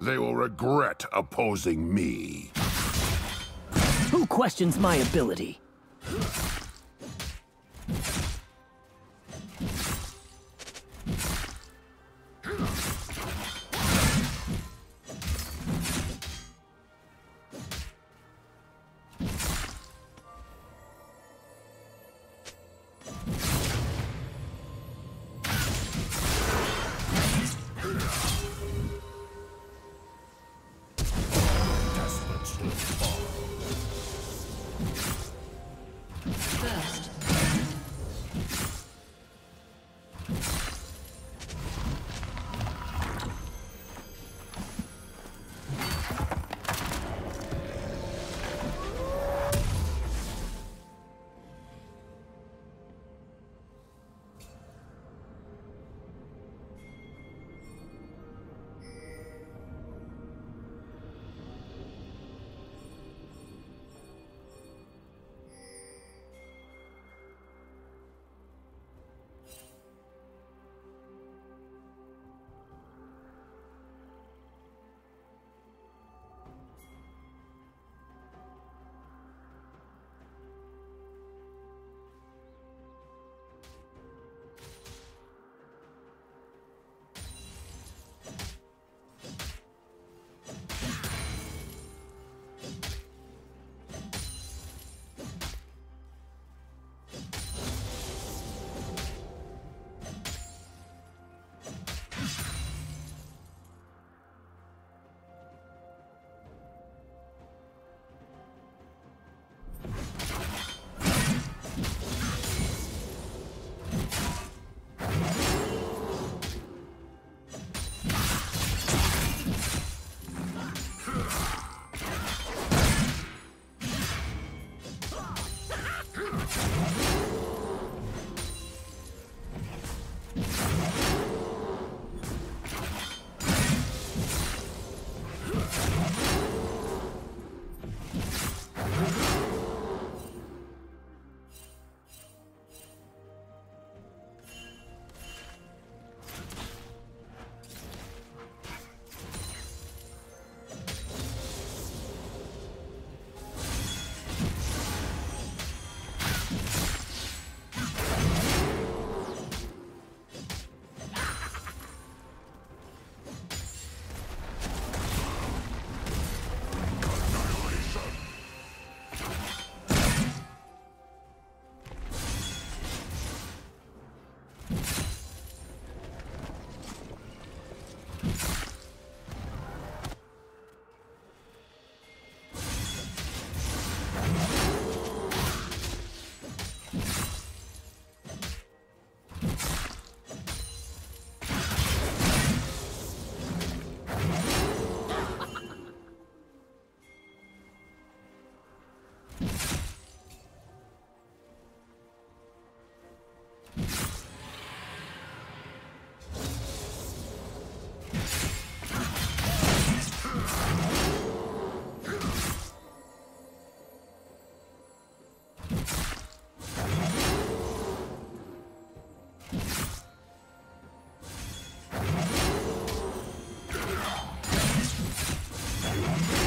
They will regret opposing me. Who questions my ability? Thank you.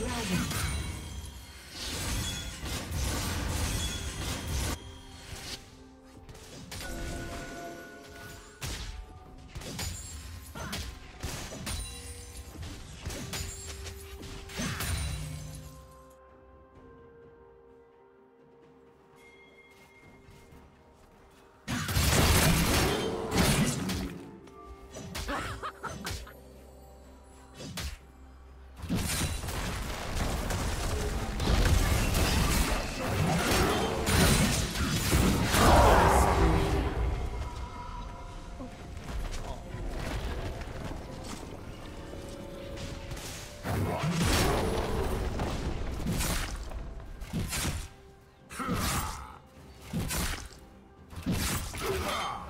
dragon. Ah!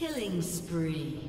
Killing spree.